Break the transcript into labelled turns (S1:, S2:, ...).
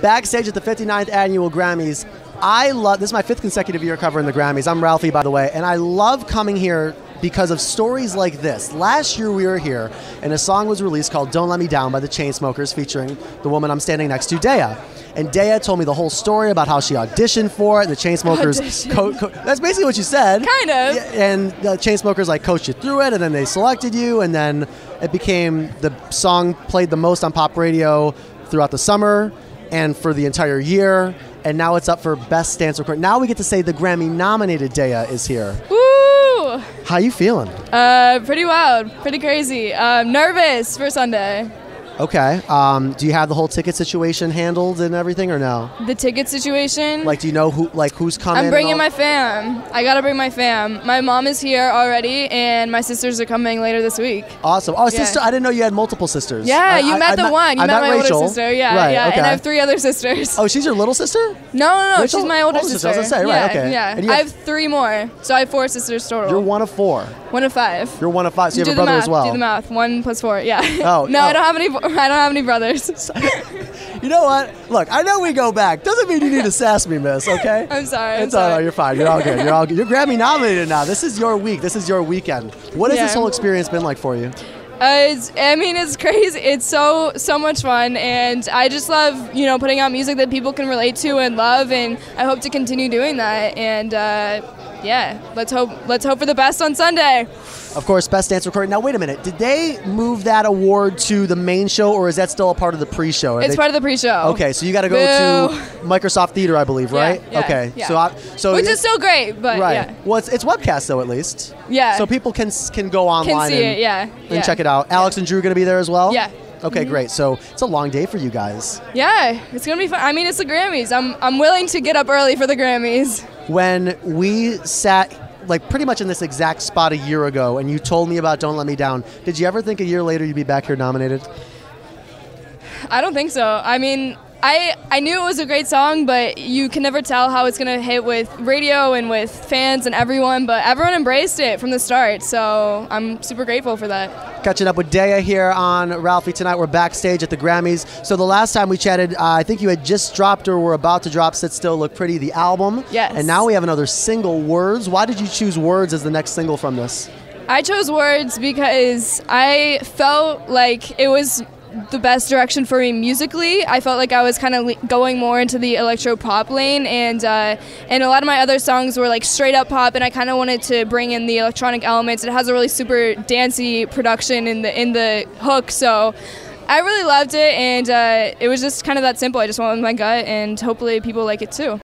S1: Backstage at the 59th annual Grammys. I love this is my fifth consecutive year covering the Grammys. I'm Ralphie, by the way, and I love coming here because of stories like this. Last year we were here, and a song was released called "Don't Let Me Down" by the Chainsmokers, featuring the woman I'm standing next to, Daya. And Daya told me the whole story about how she auditioned for it. The Chainsmokers, co- co- that's basically what you said.
S2: Kind of.
S1: Yeah, and the Chainsmokers like coached you through it, and then they selected you, and then it became the song played the most on pop radio throughout the summer and for the entire year. And now it's up for best dance record. Now we get to say the Grammy-nominated Daya is here.
S2: Woo!
S1: How you feeling?
S2: Uh, pretty wild, pretty crazy. Um, nervous for Sunday.
S1: Okay. Um, do you have the whole ticket situation handled and everything, or no?
S2: The ticket situation.
S1: Like, do you know who, like, who's coming?
S2: I'm bringing my fam. I gotta bring my fam. My mom is here already, and my sisters are coming later this week.
S1: Awesome. Oh,
S2: Yeah.
S1: sister! I didn't know you had multiple sisters.
S2: Yeah,
S1: I-
S2: you
S1: I-
S2: met
S1: I
S2: the one. You
S1: I
S2: met, my
S1: Rachel.
S2: older sister. Yeah,
S1: Right,
S2: yeah.
S1: Okay.
S2: And I have three other sisters.
S1: Oh, she's your little sister?
S2: No, no, no.
S1: Rachel?
S2: She's my older
S1: Older sister,
S2: sister.
S1: I was gonna say, right,
S2: yeah,
S1: okay.
S2: Yeah.
S1: And you
S2: I
S1: have-
S2: have three more, so I have four sisters total.
S1: You're one of four.
S2: One of five.
S1: You're one of five. So you
S2: do
S1: have a brother
S2: math.
S1: as well.
S2: Do the math. One plus four. Yeah.
S1: Oh,
S2: no,
S1: oh.
S2: I don't have any. I don't have any brothers.
S1: You know what? Look, I know we go back. Doesn't mean you need to sass me, miss. Okay?
S2: I'm sorry. I'm
S1: It's all right. You're fine. You're all good. You're all good. You're Grammy nominated now. This is your week. This is your weekend. What has
S2: Yeah.
S1: this whole experience been like for you?
S2: Uh, it's, I mean, it's crazy. It's so so much fun, and I just love you know putting out music that people can relate to and love, and I hope to continue doing that. And uh, yeah, let's hope let's hope for the best on Sunday.
S1: Of course, best dance recording. Now, wait a minute. Did they move that award to the main show, or is that still a part of the pre-show? Are
S2: It's
S1: they-
S2: part of the pre-show.
S1: Okay, so you got to go
S2: Boo.
S1: to Microsoft Theater, I believe, right?
S2: yeah,
S1: okay.
S2: yeah.
S1: So, I, so
S2: Which is still great, but
S1: right.
S2: yeah,
S1: Well, it's, it's webcast though, at least.
S2: yeah.
S1: So people can can go
S2: can
S1: online
S2: see
S1: and,
S2: it. Yeah,
S1: and
S2: yeah.
S1: check it out. Alex and Drew are going to be there as well.
S2: Yeah.
S1: Okay, mm-hmm. great. So it's a long day for you guys.
S2: Yeah, it's gonna be fun. I mean, it's the Grammys. I'm I'm willing to get up early for the Grammys.
S1: When we sat like pretty much in this exact spot a year ago, and you told me about "Don't Let Me Down," did you ever think a year later you'd be back here nominated?
S2: I don't think so. I mean, I I knew it was a great song, but you can never tell how it's gonna hit with radio and with fans and everyone. But everyone embraced it from the start, so I'm super grateful for that.
S1: Catching up with Daya here on Ralphie tonight. We're backstage at the Grammys. So the last time we chatted, uh, I think you had just dropped or were about to drop "Sit Still, Look Pretty," the album.
S2: Yes.
S1: And now we have another single, "Words." Why did you choose "Words" as the next single from this?
S2: I chose words because I felt like it was the best direction for me musically. I felt like I was kind of le- going more into the electro pop lane, and uh, and a lot of my other songs were like straight up pop, and I kind of wanted to bring in the electronic elements. It has a really super dancey production in the in the hook, so. I really loved it, and uh, it was just kind of that simple. I just went with my gut, and hopefully people like it too.